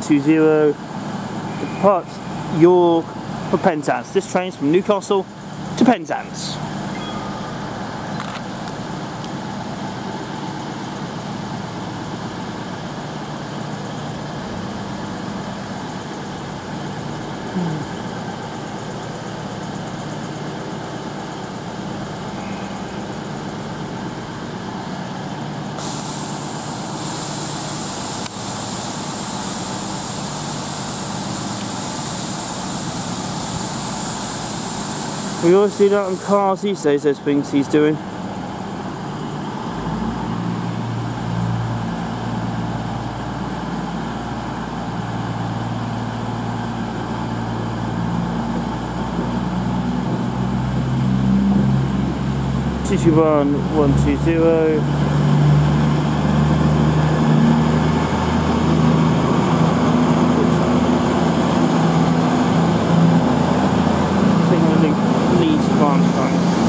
two zero. Departs York for Penzance. This train's from Newcastle to Penzance. Hmm. We always do that on cars these days, those things he's doing. Two one one two zero 本当に。